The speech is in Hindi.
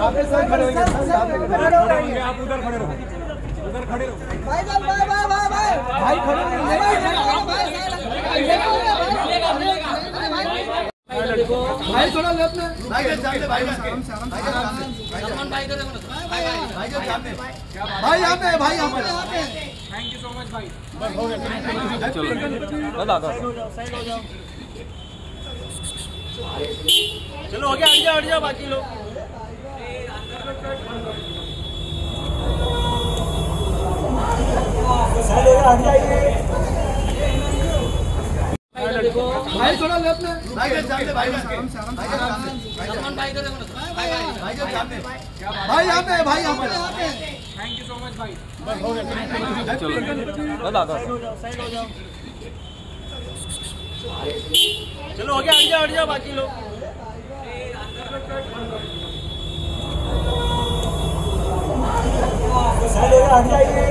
यहाँ पे खड़े होंगे आप उधर खड़े रहो उधर खड़े रहो भाई चल भाई भाई भाई भाई भाई खड़े होंगे भाई थोड़ा लेफ़्ट में भाई के सामने भाई के भाई के भाई के सामने भाई यहाँ पे भाई यहाँ पे थैंक यू सो मच भाई चलो हो गया हट जाओ हट जाओ बाकी लोग भाई थोड़ा भाई के सामने भाई के भाई सामने भाई के सामने भाई यहाँ पे भाई यहाँ पे थैंक यू सो मच भाई चलो हो गया हट जाओ हट जाओ बाकी लोग हट जाइए